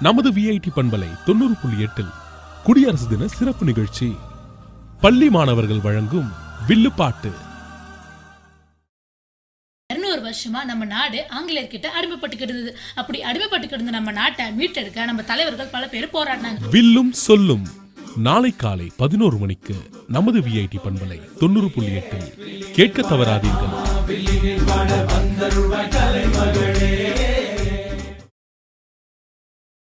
நமது விஐடி பண்பலை தொண்ணூறு புள்ளி எட்டில் குடியரசு தின சிறப்பு நிகழ்ச்சி. பள்ளி மாணவர்கள் வழங்கும் வில்லுப்பாட்டு இருநூறு வருஷமா நம்ம நாடு ஆங்கிலேயர்கிட்ட அடிமைப்பட்டு கிடந்தது. அப்படி அடிமைப்பட்டு கிடந்த நம்ம நாட்டை மீட்டெடுக்க நம்ம தலைவர்கள் பல பேர் போராடினாங்க. வில்லும் சொல்லும் நாளை காலை பதினோரு மணிக்கு நமது விஐடி பண்பலை தொண்ணூறு புள்ளி எட்டில் கேட்க தவறாதீர்கள்.